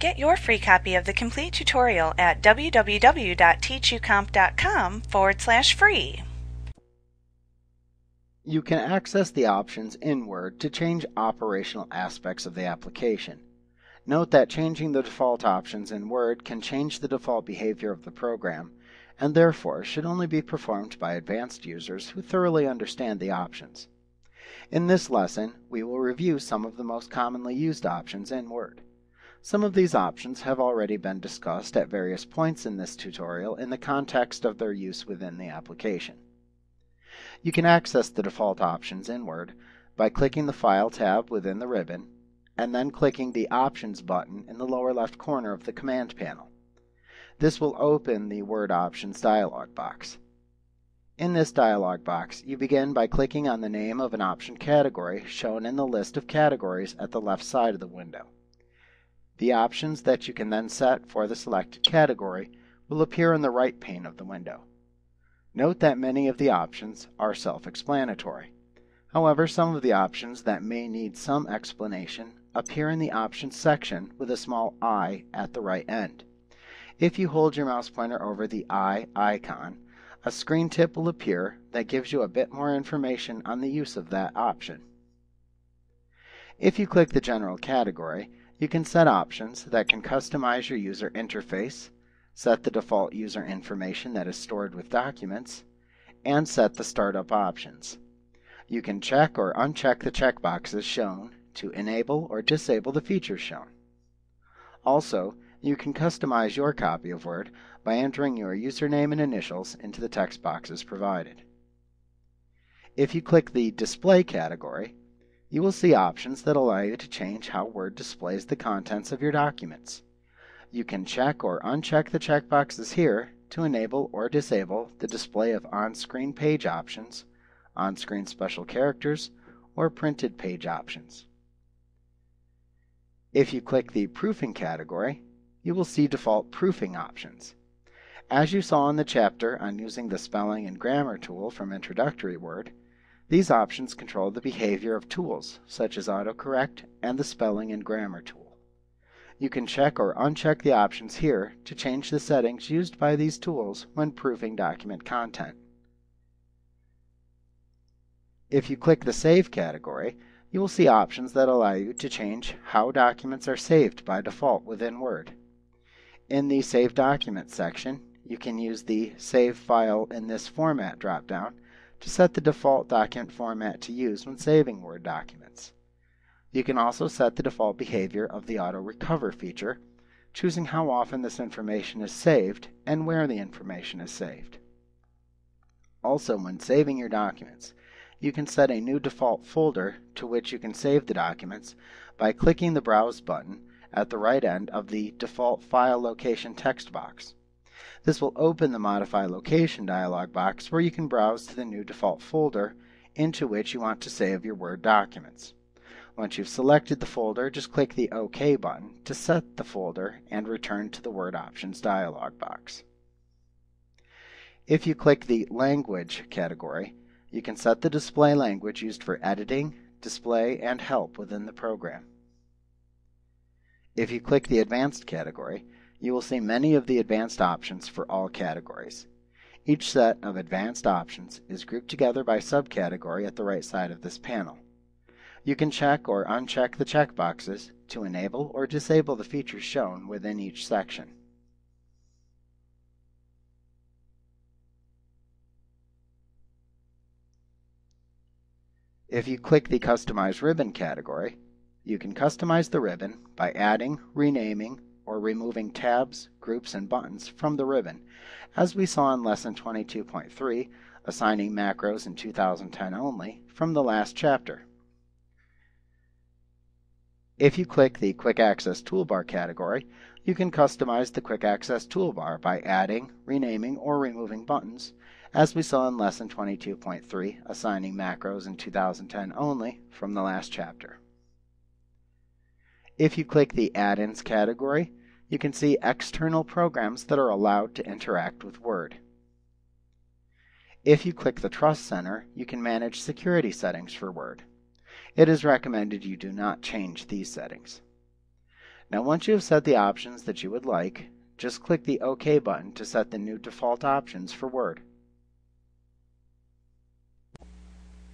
Get your free copy of the complete tutorial at www.teachucomp.com forward slash free. You can access the options in Word to change operational aspects of the application. Note that changing the default options in Word can change the default behavior of the program, and therefore should only be performed by advanced users who thoroughly understand the options. In this lesson, we will review some of the most commonly used options in Word. Some of these options have already been discussed at various points in this tutorial in the context of their use within the application. You can access the default options in Word by clicking the File tab within the ribbon and then clicking the Options button in the lower left corner of the command panel. This will open the Word Options dialog box. In this dialog box, you begin by clicking on the name of an option category shown in the list of categories at the left side of the window. The options that you can then set for the selected category will appear in the right pane of the window. Note that many of the options are self-explanatory. However, some of the options that may need some explanation appear in the Options section with a small i at the right end. If you hold your mouse pointer over the i icon, a screen tip will appear that gives you a bit more information on the use of that option. If you click the General category, you can set options that can customize your user interface, set the default user information that is stored with documents, and set the startup options. You can check or uncheck the checkboxes shown to enable or disable the features shown. Also, you can customize your copy of Word by entering your username and initials into the text boxes provided. If you click the Display category, you will see options that allow you to change how Word displays the contents of your documents. You can check or uncheck the checkboxes here to enable or disable the display of on-screen page options, on-screen special characters, or printed page options. If you click the Proofing category, you will see default proofing options. As you saw in the chapter on using the spelling and grammar tool from Introductory Word, these options control the behavior of tools, such as autocorrect and the spelling and grammar tool. You can check or uncheck the options here to change the settings used by these tools when proofing document content. If you click the Save category, you will see options that allow you to change how documents are saved by default within Word. In the Save Documents section, you can use the Save File in this format dropdown to set the default document format to use when saving Word documents. You can also set the default behavior of the Auto Recover feature, choosing how often this information is saved and where the information is saved. Also, when saving your documents, you can set a new default folder to which you can save the documents by clicking the Browse button at the right end of the Default File Location text box. This will open the Modify Location dialog box where you can browse to the new default folder into which you want to save your Word documents. Once you've selected the folder, just click the OK button to set the folder and return to the Word Options dialog box. If you click the Language category, you can set the display language used for editing, display, and help within the program. If you click the Advanced category, you will see many of the advanced options for all categories. Each set of advanced options is grouped together by subcategory at the right side of this panel. You can check or uncheck the checkboxes to enable or disable the features shown within each section. If you click the Customize Ribbon category, you can customize the ribbon by adding, renaming, or removing tabs, groups, and buttons from the ribbon, as we saw in Lesson 22.3, assigning macros in 2010 only, from the last chapter. If you click the Quick Access Toolbar category, you can customize the Quick Access toolbar by adding, renaming, or removing buttons, as we saw in Lesson 22.3, assigning macros in 2010 only, from the last chapter. If you click the Add-ins category, you can see external programs that are allowed to interact with Word. If you click the Trust Center, you can manage security settings for Word. It is recommended you do not change these settings. Now once you have set the options that you would like, just click the OK button to set the new default options for Word.